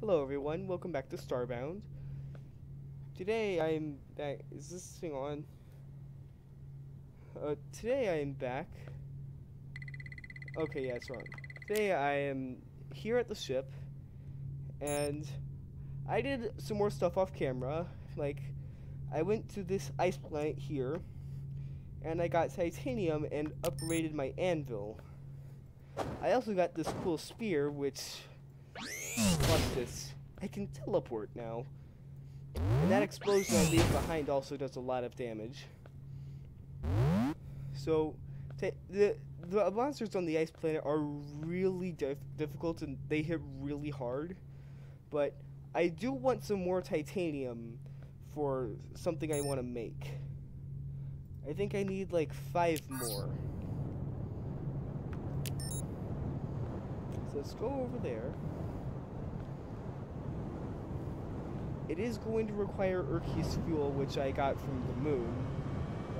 Hello everyone, welcome back to Starbound. Today I'm back. Is this thing on? Uh, today I am back. Okay, yeah, it's on. Today I am here at the ship, and I did some more stuff off camera. Like, I went to this ice planet here, and I got titanium and upgraded my anvil. I also got this cool spear, which Watch this. I can teleport now. And that explosion I leave behind also does a lot of damage. So, the the monsters on the ice planet are really dif difficult and they hit really hard. But I do want some more titanium for something I want to make. I think I need like five more. So let's go over there. It is going to require Erchius fuel, which I got from the moon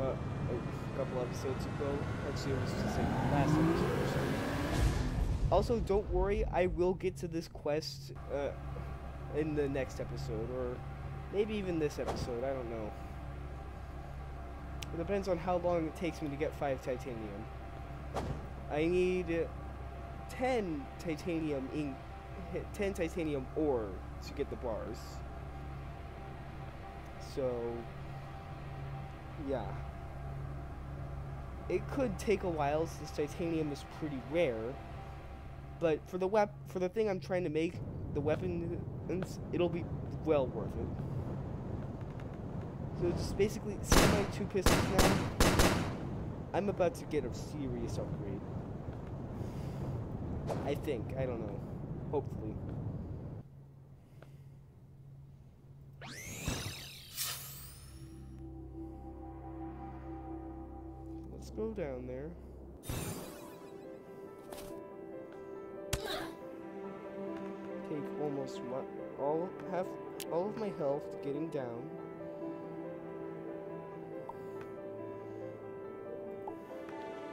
uh, a couple episodes ago. Actually, it was just like last episode. Also, don't worry, I will get to this quest uh, in the next episode, or maybe even this episode. I don't know. It depends on how long it takes me to get 5 titanium. I need 10 titanium in 10 titanium ore to get the bars. So, yeah. It could take a while since titanium is pretty rare, but for the wep for the thing I'm trying to make, the weapons, it'll be well worth it. So just basically, see two pistols now? I'm about to get a serious upgrade. I think, I don't know. Hopefully. Let's go down there. Take almost my, all half all of my health getting down.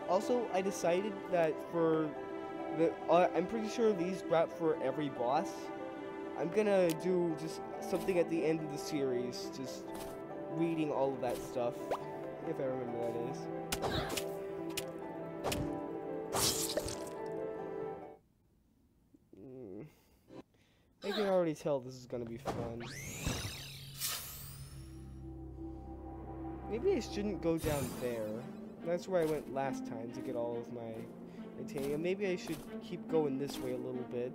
Also, I decided that for the uh, I'm pretty sure these drop for every boss. I'm gonna do just something at the end of the series, just reading all of that stuff, if I remember that is. Mm. I can already tell this is gonna be fun. Maybe I shouldn't go down there. That's where I went last time to get all of my Maybe I should keep going this way a little bit.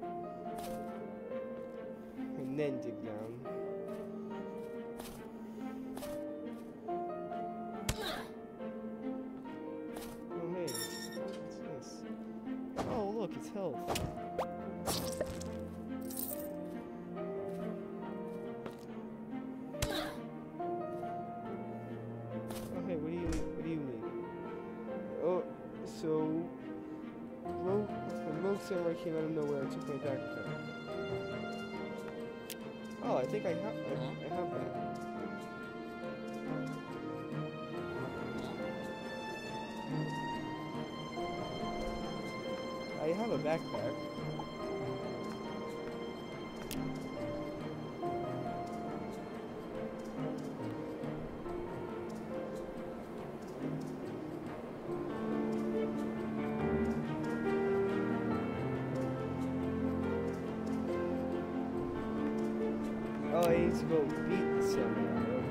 And then dig down. Oh, hey. What's this? Oh, look, it's health. Samurai came out of nowhere and took my backpack. Oh, I think I have I, I have that. Oh, I need to go beat someone.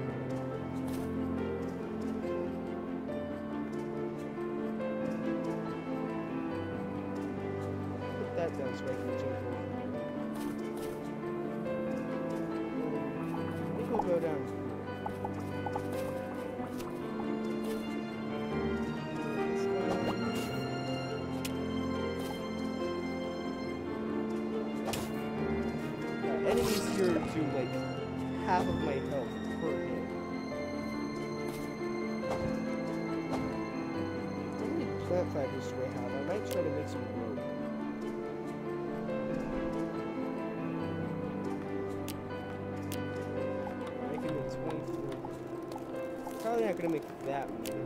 Gonna make that many.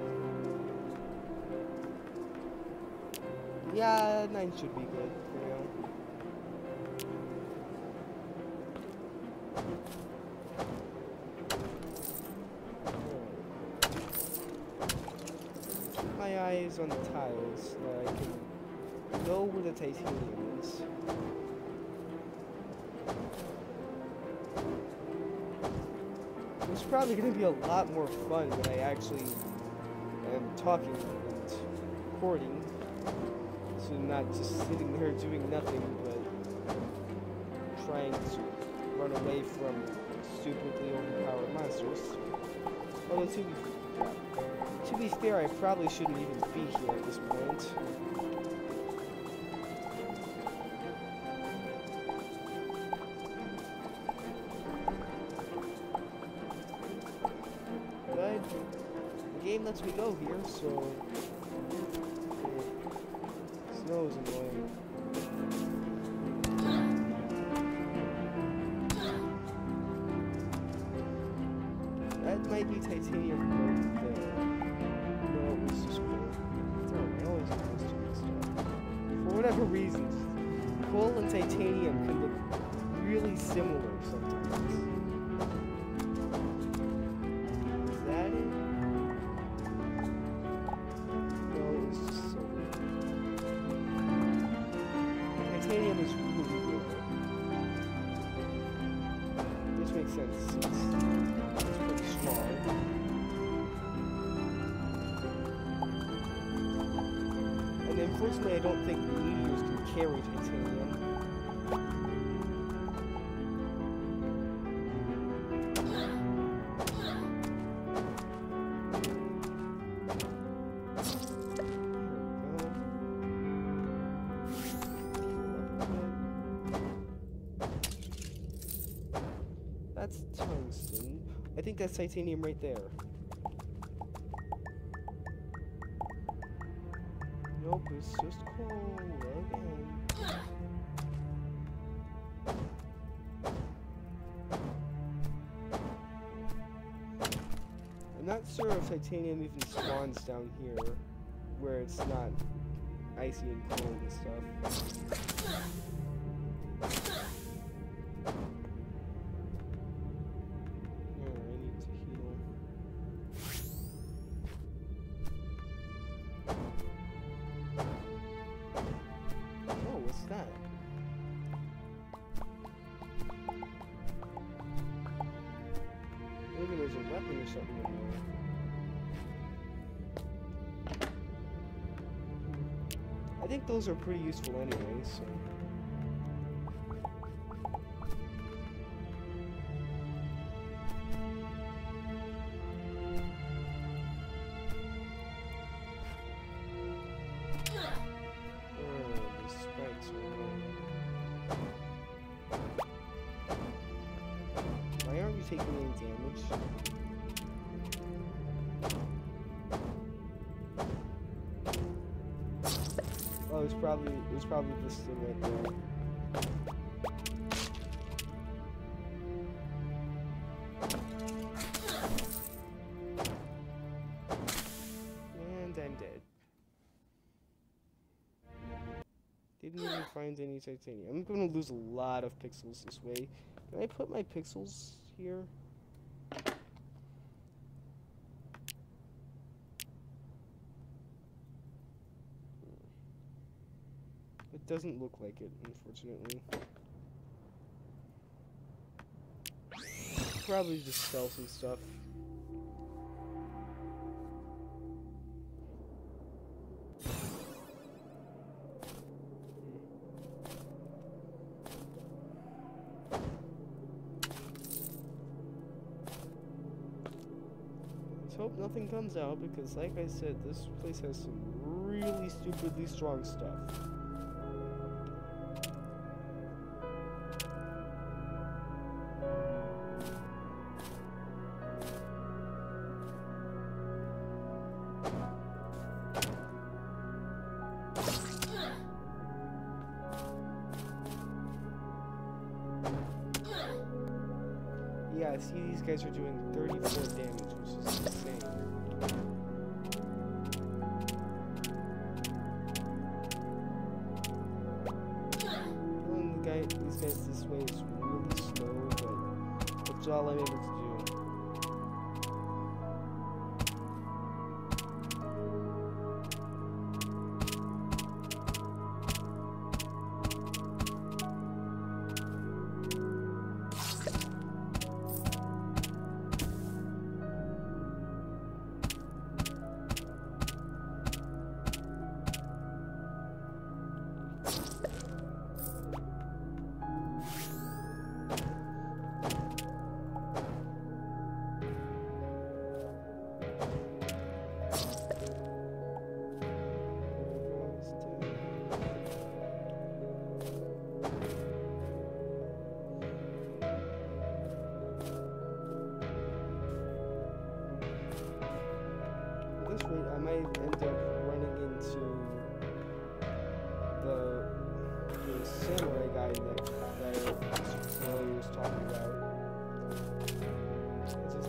Yeah, nine should be good for now. My eyes on the tiles so I can know where the titanium is. It's probably going to be a lot more fun when I actually am talking and recording. So not just sitting there doing nothing but trying to run away from stupidly overpowered monsters. Although to be, to be fair, I probably shouldn't even be here at this point. Might be titanium. No, it was just coal. Darn, I always this stupid stuff. For whatever reasons, coal and titanium can look really similar sometimes. makes that Unfortunately, I don't think meteors can carry titanium. That's tungsten. I think that's titanium right there. It's just coal again. I'm not sure if titanium even spawns down here, where it's not icy and cold and stuff. Those are pretty useful anyway, so. Uh, are Why aren't you taking any damage? It's probably it was probably this thing right there. And I'm dead. Didn't even find any titanium. I'm gonna lose a lot of pixels this way. Can I put my pixels here? Doesn't look like it, unfortunately. Probably just sell some stuff. Let's hope nothing comes out because, like I said, this place has some really stupidly strong stuff.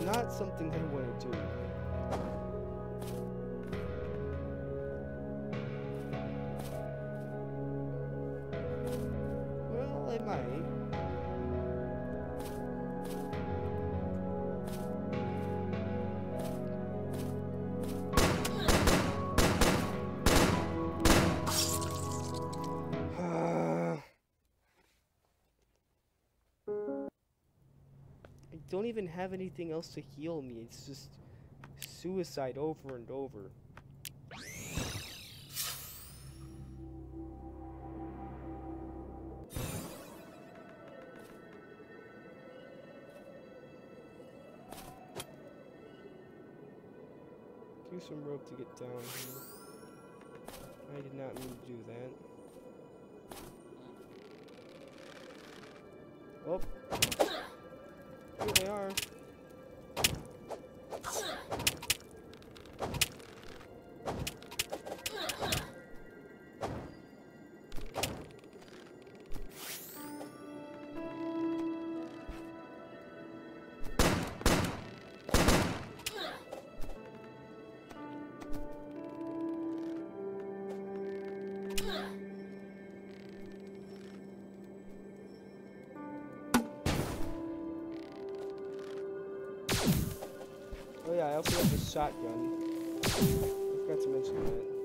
Not something I want to do. Don't even have anything else to heal me. It's just suicide over and over. Do some rope to get down here. I did not mean to do that. Oh. Yeah, I also have a shotgun. I forgot to mention that.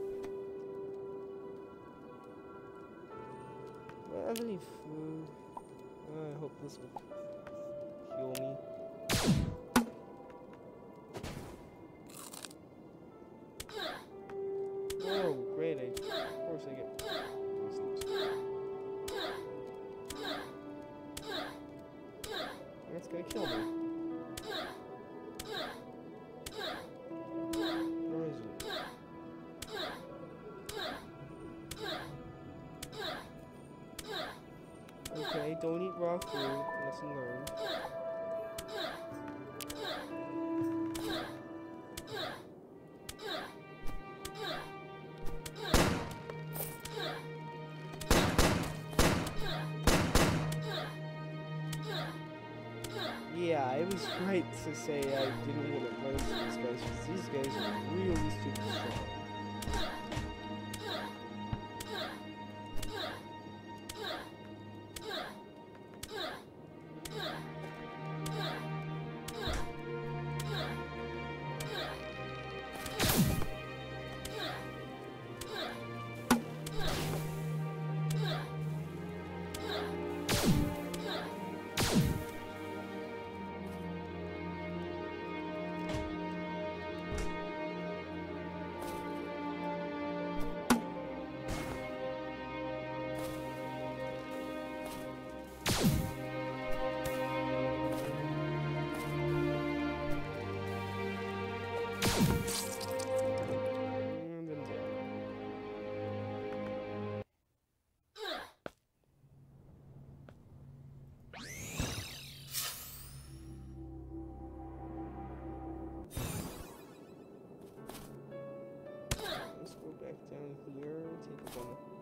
To say I didn't want to run into these guys because these guys are really super strong.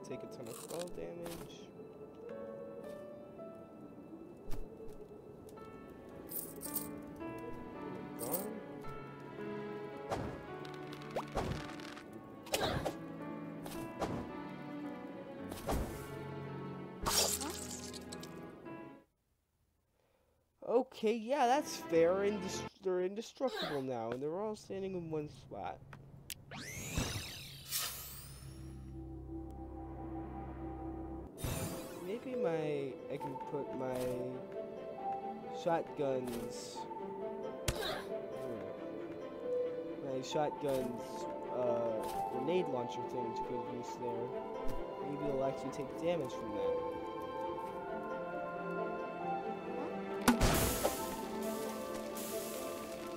Take a ton of fall damage. Okay, yeah, that's fair. Indest they're indestructible now, and they're all standing in one spot. Maybe my I can put my shotguns my shotgun's uh, grenade launcher thing to good use there. Maybe it'll actually take damage from that.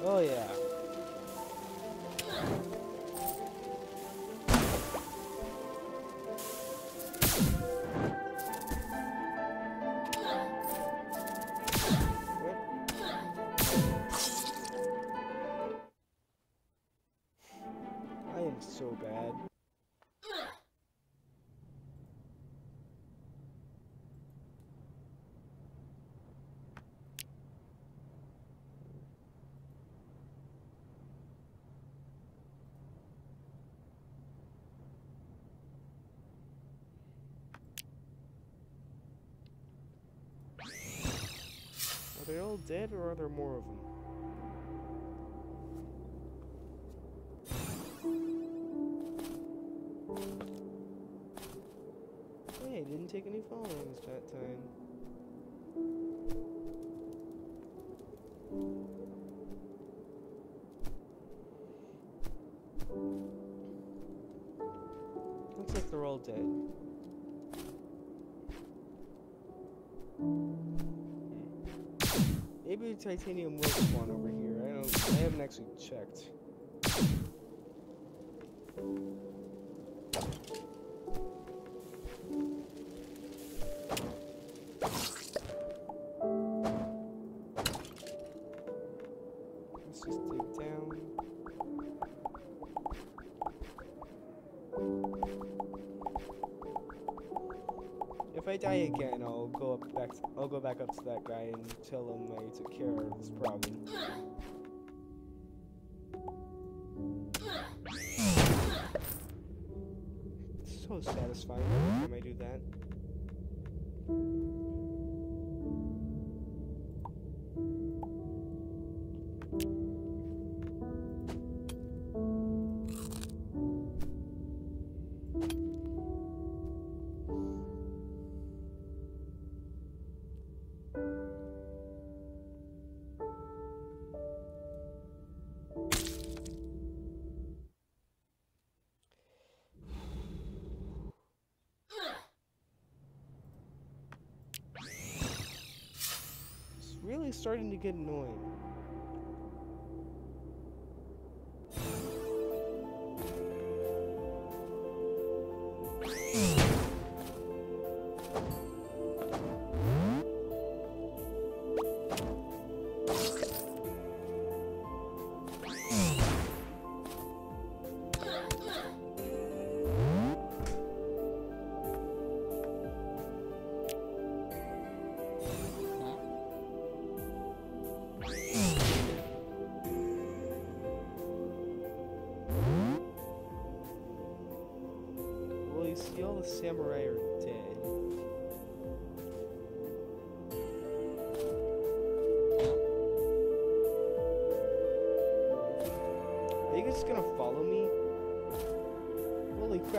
Oh yeah. They all dead or are there more of them? Hey, didn't take any followings that time. Looks like they're all dead. Titanium will spawn over here. I don't. I haven't actually checked. If I die again, I'll go up back. I'll go back up to that guy and tell him I took care of this problem. Starting to get annoying. Hmm.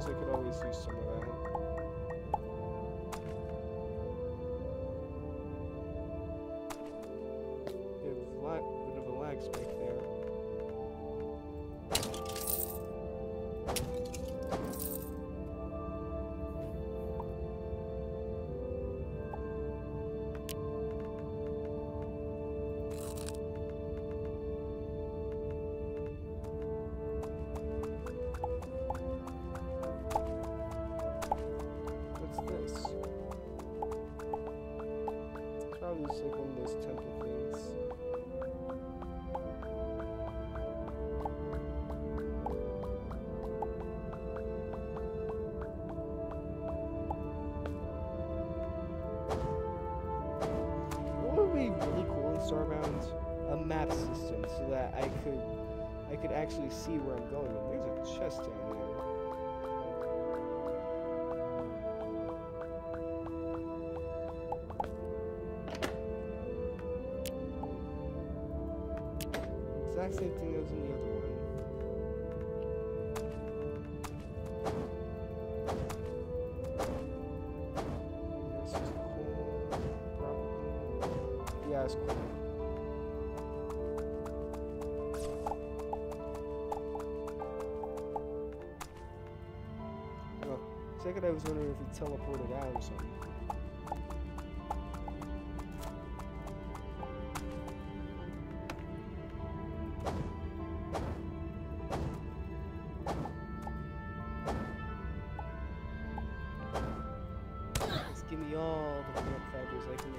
suppose I could always use some Probably just like of those temple things. What would be really cool in Starbound? A map system so that I could I could actually see where I'm going. There's a chest down there. I was wondering if he teleported out or something. Just give me all the plant fibers I can.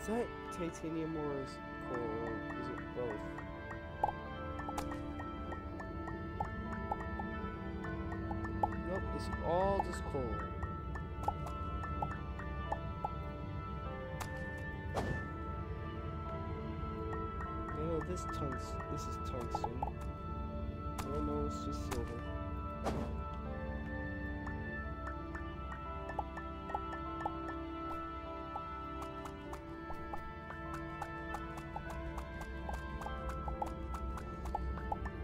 Is that titanium or coal. I know this tungs this is tungsten. Oh no, it's just silver.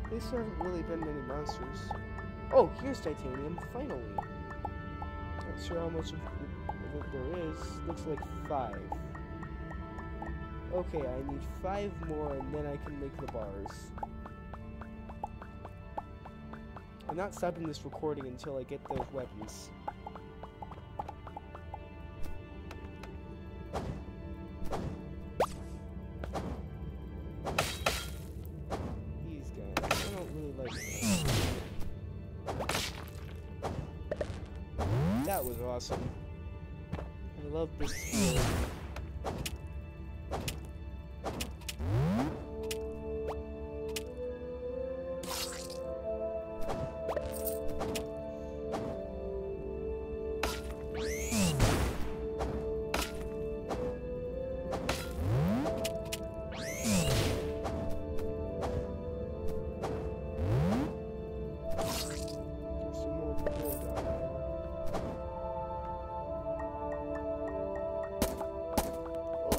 At least there haven't really been many monsters. Oh, here's titanium, finally. Not sure how much of it, there is. Looks like five. Okay, I need five more and then I can make the bars. I'm not stopping this recording until I get those weapons.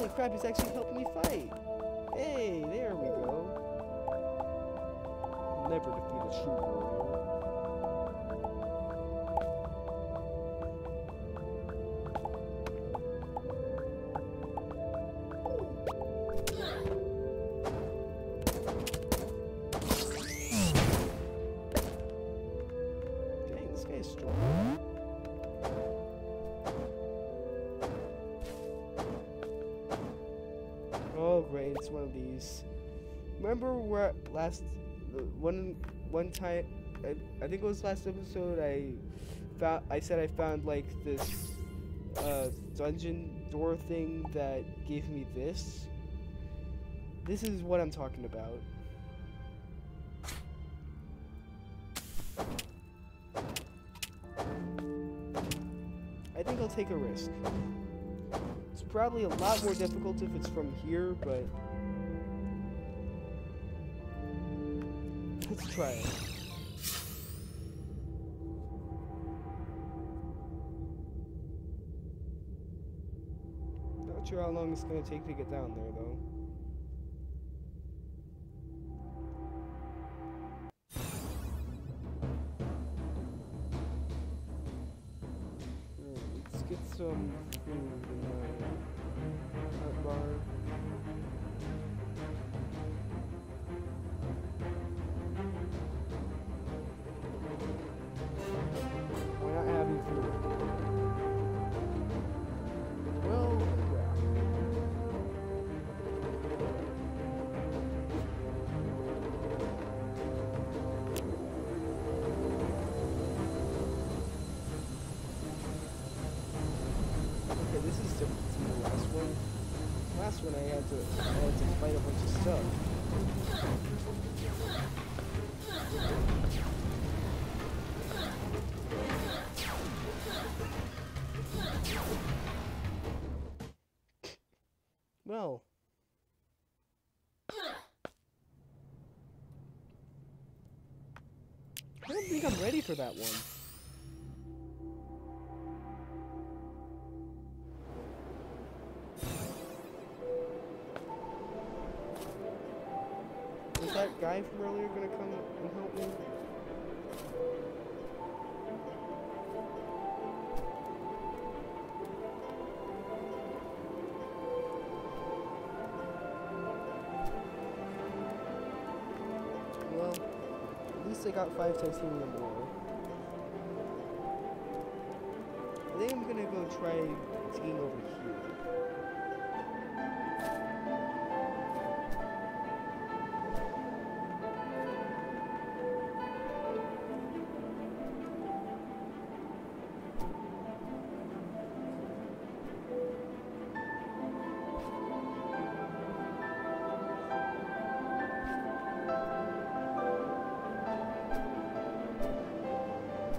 Holy crap, he's actually helping me fight! Hey, there we go. Never defeat a true warrior. One time I, I think it was last episode I found I said I found like this uh dungeon door thing that gave me this. This is what I'm talking about. I think I'll take a risk. It's probably a lot more difficult if it's from here, but let's try it. Not sure how long it's gonna take to get down there, though. Last one I had to I had to fight a bunch of stuff. Well. I don't think I'm ready for that one. Earlier gonna come and help me? Well, at least I got five titanium more. I think I'm gonna go try digging over here.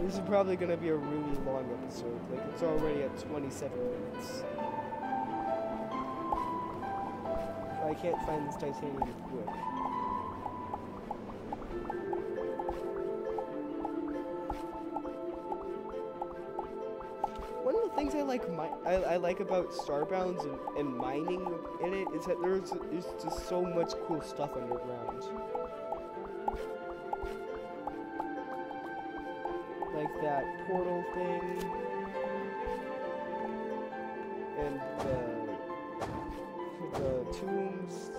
This is probably gonna be a really long episode. Like it's already at 27 minutes. I can't find this titanium. One of the things I like I, I like about Starbounds and, and mining in it is that there's there's just so much cool stuff underground. Portal thing. And the the tombs.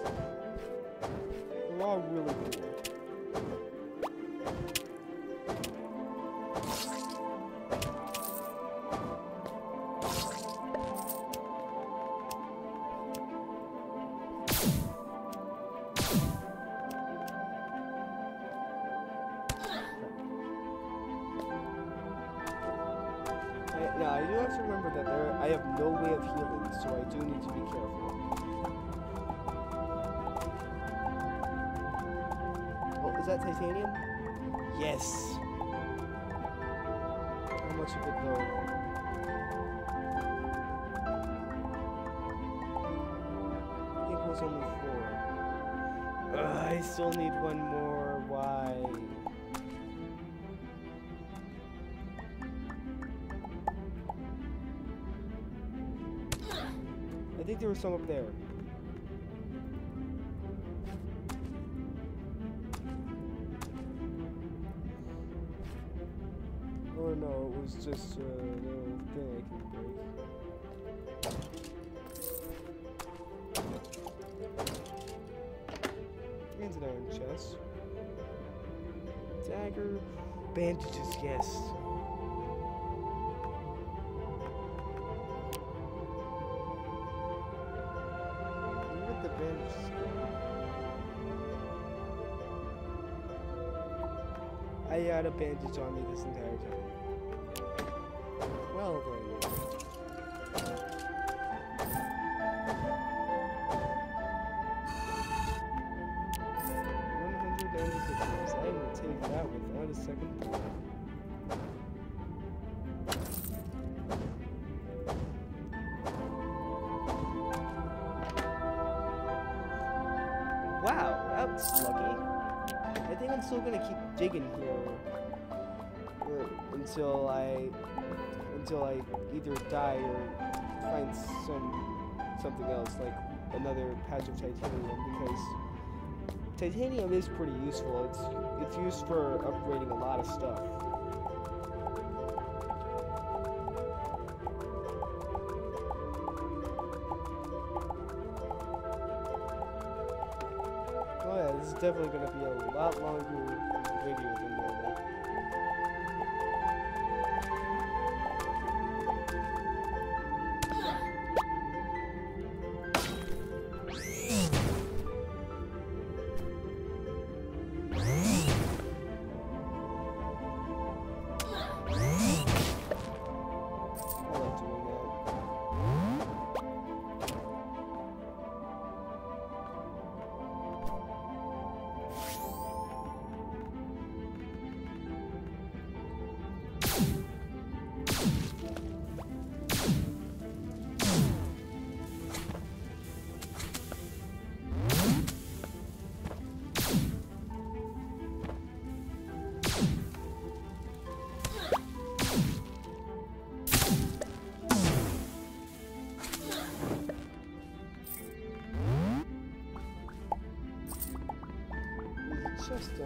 They're all really cool that titanium? Yes. How much of it though? I think it was only four. Ugh, I still need one more. Why? I think there was some up there. No, it was just a little thing I can break. And an iron chest. Dagger. Bandages, yes. The bandages? I had a bandage on me this entire time. Lucky. I think I'm still gonna keep digging here until I until I either die or find some something else like another patch of titanium because titanium is pretty useful. It's it's used for upgrading a lot of stuff. Definitely gonna be a lot longer video than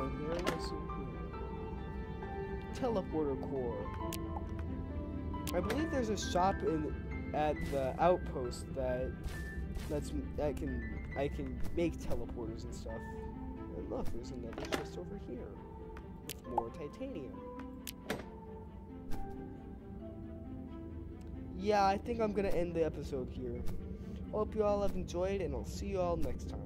here. In here? Teleporter core. I believe there's a shop in at the outpost that that's that can I can make teleporters and stuff. And look, there's another chest over here with more titanium. Yeah, I think I'm gonna end the episode here. Hope you all have enjoyed, and I'll see you all next time.